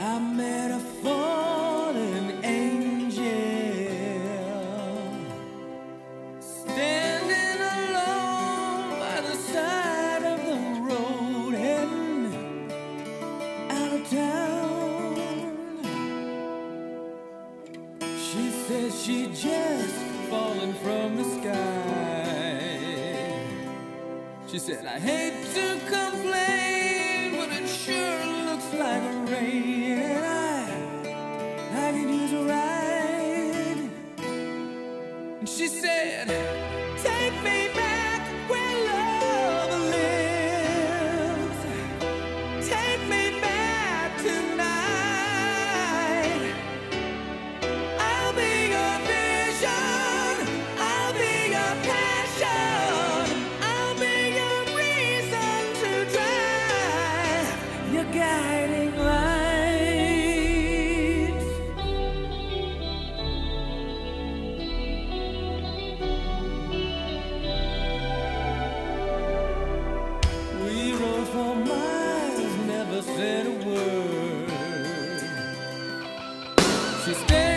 I met a fallen angel standing alone by the side of the road, heading out of town. She says she just fallen from the sky. She said, I hate to complain, but it sure looks like. And I, I could use a ride. And she said, Take me back where love lives. Take me back tonight. I'll be your vision. I'll be your passion. I'll be your reason to try. Your guiding She stared